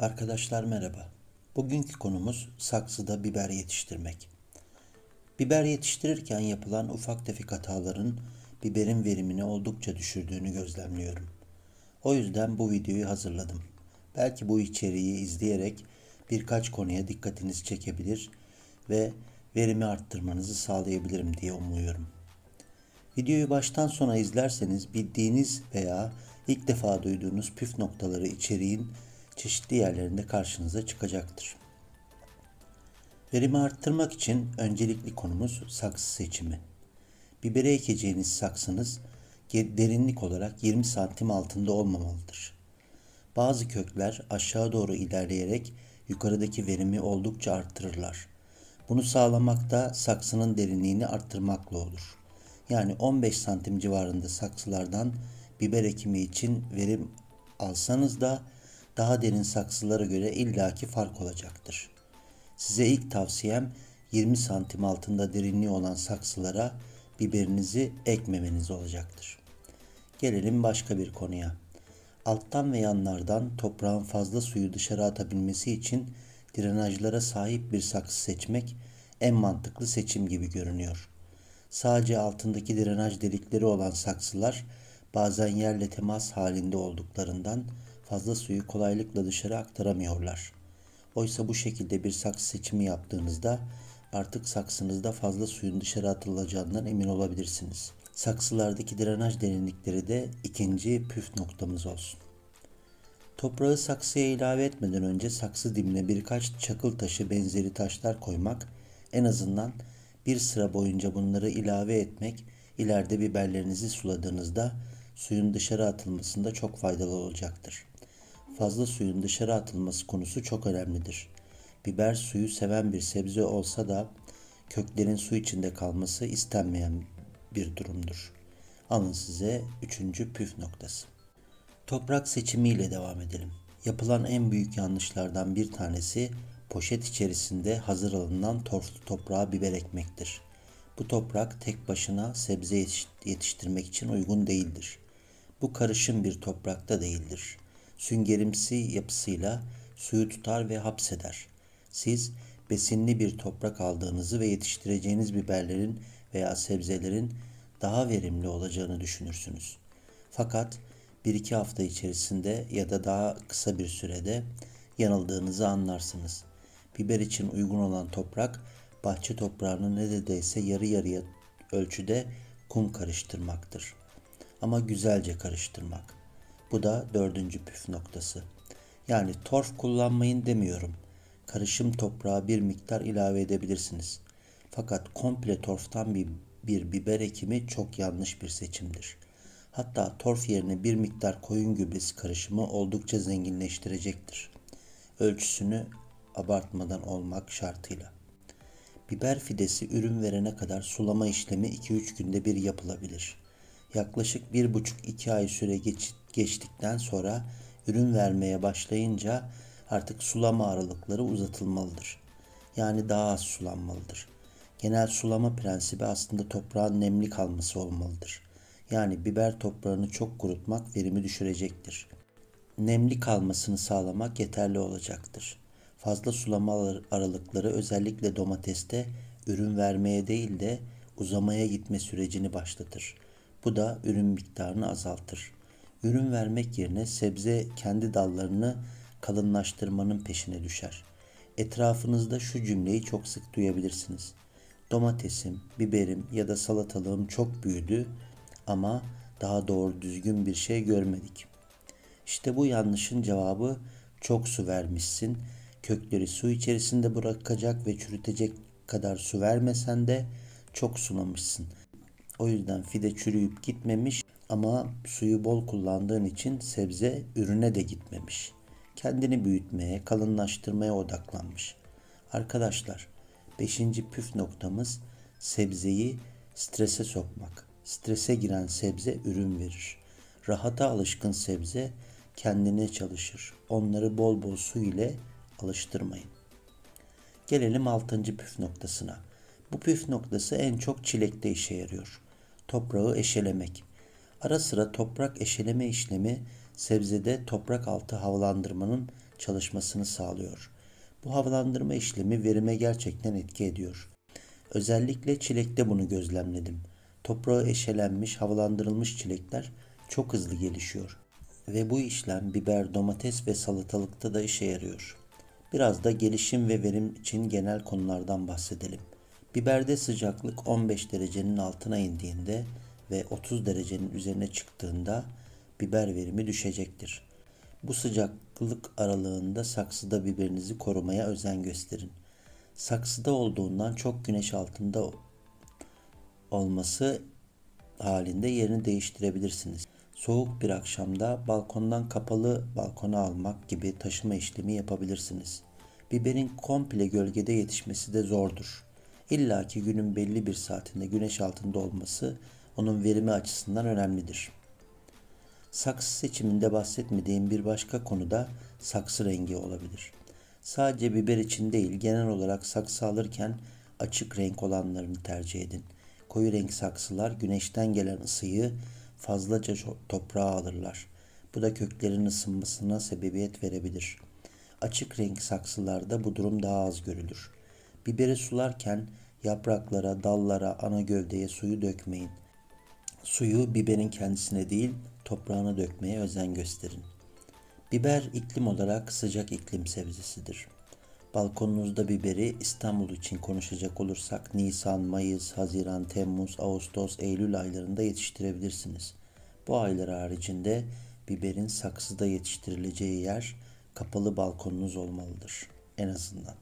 Arkadaşlar merhaba. Bugünkü konumuz saksıda biber yetiştirmek. Biber yetiştirirken yapılan ufak tefek hataların biberin verimini oldukça düşürdüğünü gözlemliyorum. O yüzden bu videoyu hazırladım. Belki bu içeriği izleyerek birkaç konuya dikkatinizi çekebilir ve verimi arttırmanızı sağlayabilirim diye umuyorum. Videoyu baştan sona izlerseniz bildiğiniz veya ilk defa duyduğunuz püf noktaları içeriğin çeşitli yerlerinde karşınıza çıkacaktır. Verimi arttırmak için öncelikli konumuz saksı seçimi. Bibere ekeceğiniz saksınız derinlik olarak 20 santim altında olmamalıdır. Bazı kökler aşağı doğru ilerleyerek yukarıdaki verimi oldukça arttırırlar. Bunu sağlamak da saksının derinliğini arttırmakla olur. Yani 15 santim civarında saksılardan biber ekimi için verim alsanız da daha derin saksılara göre illaki fark olacaktır. Size ilk tavsiyem 20 santim altında derinliği olan saksılara biberinizi ekmemeniz olacaktır. Gelelim başka bir konuya. Alttan ve yanlardan toprağın fazla suyu dışarı atabilmesi için drenajlara sahip bir saksı seçmek en mantıklı seçim gibi görünüyor. Sadece altındaki drenaj delikleri olan saksılar bazen yerle temas halinde olduklarından fazla suyu kolaylıkla dışarı aktaramıyorlar. Oysa bu şekilde bir saksı seçimi yaptığınızda artık saksınızda fazla suyun dışarı atılacağından emin olabilirsiniz. Saksılardaki drenaj derinlikleri de ikinci püf noktamız olsun. Toprağı saksıya ilave etmeden önce saksı dibine birkaç çakıl taşı benzeri taşlar koymak, en azından bir sıra boyunca bunları ilave etmek, ileride biberlerinizi suladığınızda suyun dışarı atılmasında çok faydalı olacaktır fazla suyun dışarı atılması konusu çok önemlidir. Biber suyu seven bir sebze olsa da köklerin su içinde kalması istenmeyen bir durumdur. Alın size üçüncü püf noktası. Toprak seçimiyle devam edelim. Yapılan en büyük yanlışlardan bir tanesi poşet içerisinde hazır alınan torflu toprağa biber ekmektir. Bu toprak tek başına sebze yetiştirmek için uygun değildir. Bu karışım bir toprakta değildir süngerimsi yapısıyla suyu tutar ve hapseder. Siz besinli bir toprak aldığınızı ve yetiştireceğiniz biberlerin veya sebzelerin daha verimli olacağını düşünürsünüz. Fakat bir iki hafta içerisinde ya da daha kısa bir sürede yanıldığınızı anlarsınız. Biber için uygun olan toprak bahçe toprağını neredeyse yarı yarıya ölçüde kum karıştırmaktır. Ama güzelce karıştırmak. Bu da dördüncü püf noktası. Yani torf kullanmayın demiyorum. Karışım toprağa bir miktar ilave edebilirsiniz. Fakat komple torftan bir, bir biber ekimi çok yanlış bir seçimdir. Hatta torf yerine bir miktar koyun gübresi karışımı oldukça zenginleştirecektir. Ölçüsünü abartmadan olmak şartıyla. Biber fidesi ürün verene kadar sulama işlemi 2-3 günde bir yapılabilir. Yaklaşık 1,5-2 ay süre geç, geçtikten sonra ürün vermeye başlayınca artık sulama aralıkları uzatılmalıdır. Yani daha az sulanmalıdır. Genel sulama prensibi aslında toprağın nemli kalması olmalıdır. Yani biber toprağını çok kurutmak verimi düşürecektir. Nemli kalmasını sağlamak yeterli olacaktır. Fazla sulama aralıkları özellikle domateste ürün vermeye değil de uzamaya gitme sürecini başlatır. Bu da ürün miktarını azaltır. Ürün vermek yerine sebze kendi dallarını kalınlaştırmanın peşine düşer. Etrafınızda şu cümleyi çok sık duyabilirsiniz. Domatesim, biberim ya da salatalığım çok büyüdü ama daha doğru düzgün bir şey görmedik. İşte bu yanlışın cevabı çok su vermişsin. Kökleri su içerisinde bırakacak ve çürütecek kadar su vermesen de çok sulamışsın. O yüzden fide çürüyüp gitmemiş ama suyu bol kullandığın için sebze ürüne de gitmemiş. Kendini büyütmeye, kalınlaştırmaya odaklanmış. Arkadaşlar, beşinci püf noktamız sebzeyi strese sokmak. Strese giren sebze ürün verir. Rahata alışkın sebze kendine çalışır. Onları bol bol su ile alıştırmayın. Gelelim altıncı püf noktasına. Bu püf noktası en çok çilekte işe yarıyor. Toprağı eşelemek. Ara sıra toprak eşeleme işlemi sebzede toprak altı havalandırmanın çalışmasını sağlıyor. Bu havalandırma işlemi verime gerçekten etki ediyor. Özellikle çilekte bunu gözlemledim. Toprağı eşelenmiş, havalandırılmış çilekler çok hızlı gelişiyor. Ve bu işlem biber, domates ve salatalıkta da işe yarıyor. Biraz da gelişim ve verim için genel konulardan bahsedelim. Biberde sıcaklık 15 derecenin altına indiğinde ve 30 derecenin üzerine çıktığında biber verimi düşecektir. Bu sıcaklık aralığında saksıda biberinizi korumaya özen gösterin. Saksıda olduğundan çok güneş altında olması halinde yerini değiştirebilirsiniz. Soğuk bir akşamda balkondan kapalı balkona almak gibi taşıma işlemi yapabilirsiniz. Biberin komple gölgede yetişmesi de zordur. İlla ki günün belli bir saatinde güneş altında olması onun verimi açısından önemlidir. Saksı seçiminde bahsetmediğim bir başka konu da saksı rengi olabilir. Sadece biber için değil genel olarak saksı alırken açık renk olanlarını tercih edin. Koyu renk saksılar güneşten gelen ısıyı fazlaca toprağa alırlar. Bu da köklerin ısınmasına sebebiyet verebilir. Açık renk saksılarda bu durum daha az görülür. Biberi sularken yapraklara, dallara, ana gövdeye suyu dökmeyin. Suyu biberin kendisine değil, toprağına dökmeye özen gösterin. Biber iklim olarak sıcak iklim sebzesidir. Balkonunuzda biberi İstanbul için konuşacak olursak Nisan, Mayıs, Haziran, Temmuz, Ağustos, Eylül aylarında yetiştirebilirsiniz. Bu aylar haricinde biberin saksıda yetiştirileceği yer kapalı balkonunuz olmalıdır en azından.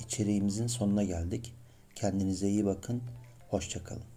İçeriğimizin sonuna geldik. Kendinize iyi bakın. Hoşçakalın.